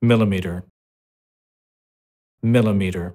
millimeter, millimeter.